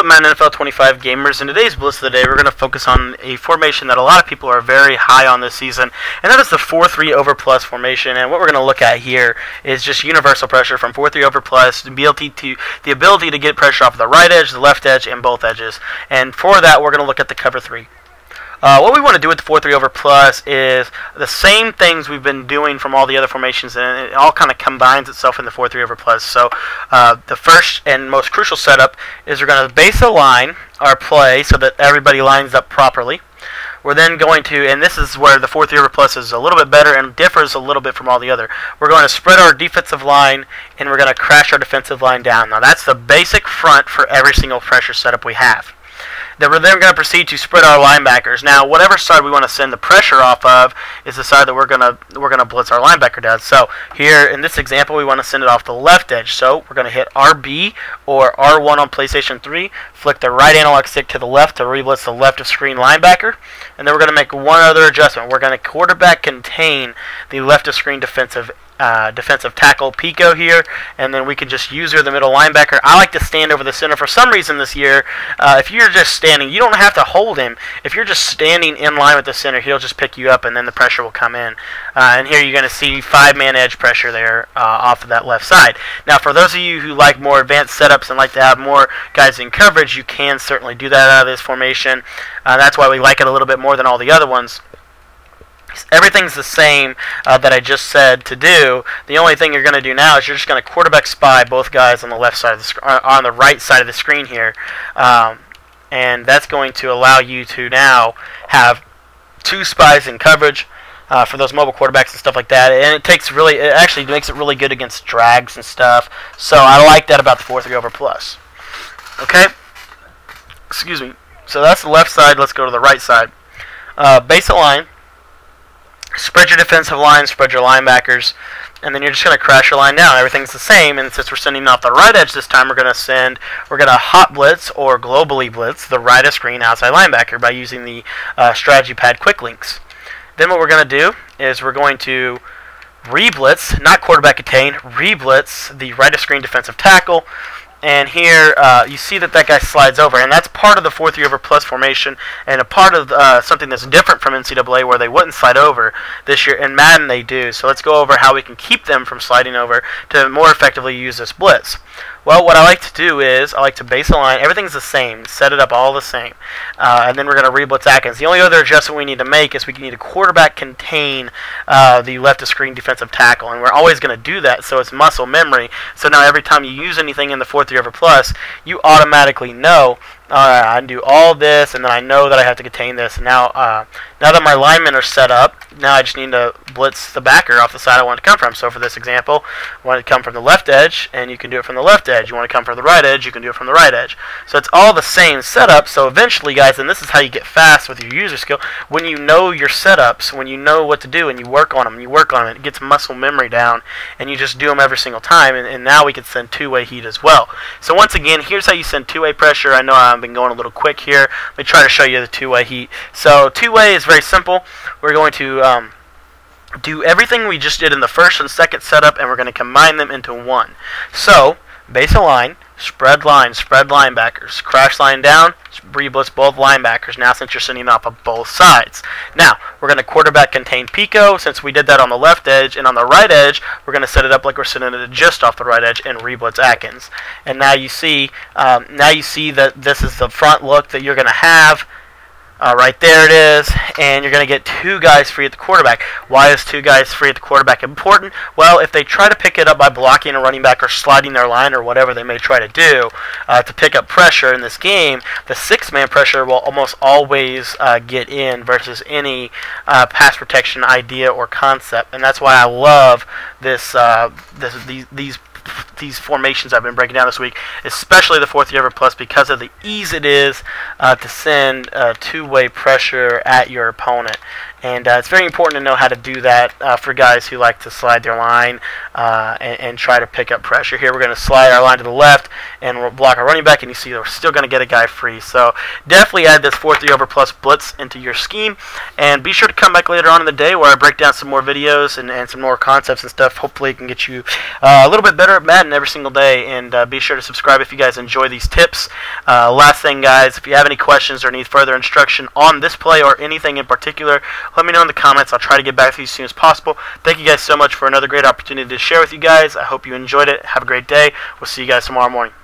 up, man? NFL 25 gamers. In today's Blitz of the Day, we're going to focus on a formation that a lot of people are very high on this season, and that is the 4-3 over plus formation. And what we're going to look at here is just universal pressure from 4-3 over plus, ability to the ability to get pressure off the right edge, the left edge, and both edges. And for that, we're going to look at the cover three. Uh, what we want to do with the 4-3 over plus is the same things we've been doing from all the other formations, and it all kind of combines itself in the 4-3 over plus. So uh, the first and most crucial setup is we're going to base align our play so that everybody lines up properly. We're then going to, and this is where the 4-3 over plus is a little bit better and differs a little bit from all the other. We're going to spread our defensive line, and we're going to crash our defensive line down. Now that's the basic front for every single pressure setup we have. Then we're then going to proceed to spread our linebackers. Now, whatever side we want to send the pressure off of is the side that we're going to we're going to blitz our linebacker down. So here in this example, we want to send it off the left edge. So we're going to hit RB or R1 on PlayStation 3, flick the right analog stick to the left to re-blitz the left of screen linebacker, and then we're going to make one other adjustment. We're going to quarterback contain the left of screen defensive uh, defensive tackle Peko here, and then we can just use her the middle linebacker. I like to stand over the center for some reason this year. Uh, if you're just standing, you don't have to hold him. If you're just standing in line with the center, he'll just pick you up, and then the pressure will come in. Uh, and here you're going to see five-man edge pressure there uh, off of that left side. Now, for those of you who like more advanced setups and like to have more guys in coverage, you can certainly do that out of this formation. Uh, that's why we like it a little bit more than all the other ones. Everything's the same uh, that I just said to do. The only thing you're going to do now is you're just going to quarterback spy both guys on the left side of the uh, on the right side of the screen here, um, and that's going to allow you to now have two spies in coverage. Uh, for those mobile quarterbacks and stuff like that, and it takes really, it actually makes it really good against drags and stuff. So I like that about the four three over plus. Okay, excuse me. So that's the left side. Let's go to the right side. Uh, base line spread your defensive line, spread your linebackers, and then you're just going to crash your line down. Everything's the same, and since we're sending off the right edge this time, we're going to send, we're going to hot blitz or globally blitz the right of screen outside linebacker by using the uh, strategy pad quick links. Then what we're going to do is we're going to re-blitz, not quarterback contain, re-blitz the right of screen defensive tackle, and here uh, you see that that guy slides over, and that's part of the 4-3 over plus formation, and a part of uh, something that's different from NCAA where they wouldn't slide over this year. In Madden they do. So let's go over how we can keep them from sliding over to more effectively use this blitz. Well, what I like to do is I like to base align. Everything's the same. Set it up all the same. Uh, and then we're going to re-blitz Atkins. The only other adjustment we need to make is we need a quarterback contain uh, the left of screen defensive tackle. And we're always going to do that so it's muscle memory. So now every time you use anything in the 4-3 over plus, you automatically know I do all this, and then I know that I have to contain this. And now, uh, now that my linemen are set up, now I just need to blitz the backer off the side I want to come from. So for this example, I want to come from the left edge, and you can do it from the left edge. You want to come from the right edge, you can do it from the right edge. So it's all the same setup. So eventually, guys, and this is how you get fast with your user skill, when you know your setups, when you know what to do, and you work on them, and you work on them, it gets muscle memory down, and you just do them every single time. And, and now we can send two-way heat as well. So once again, here's how you send two-way pressure. I know I've been going a little quick here. Let me try to show you the two-way heat. So two-way is very simple. We're going to um, do everything we just did in the first and second setup, and we're going to combine them into one. So base a line, spread line, spread linebackers, crash line down, re-blitz both linebackers. Now, since you're sending off of both sides. Now, we're going to quarterback contain Peko, since we did that on the left edge, and on the right edge, we're going to set it up like we're sending it just off the right edge and re-blitz Atkins. And now you see, um, now you see that this is the front look that you're going to have. Uh, right there it is, and you're going to get two guys free at the quarterback. Why is two guys free at the quarterback important? Well, if they try to pick it up by blocking a running back or sliding their line or whatever they may try to do uh, to pick up pressure in this game, the six-man pressure will almost always uh, get in versus any uh, pass protection idea or concept, and that's why I love this, uh, this these, these these formations I've been breaking down this week, especially the 4-3 over plus because of the ease it is uh, to send uh, two-way pressure at your opponent. And uh, it's very important to know how to do that uh, for guys who like to slide their line uh, and, and, try to pick up pressure. Here we're going to slide our line to the left and we'll block our running back, and you see we're still going to get a guy free. So definitely add this 4-3 over plus blitz into your scheme. And be sure to come back later on in the day where I break down some more videos and, and some more concepts and stuff. Hopefully it can get you uh, a little bit better at Madden every single day. And uh, be sure to subscribe if you guys enjoy these tips. Uh, last thing, guys, if you have any questions or need further instruction on this play or anything in particular, let me know in the comments. I'll try to get back to you as soon as possible. Thank you guys so much for another great opportunity to share with you guys. I hope you enjoyed it. Have a great day. We'll see you guys tomorrow morning.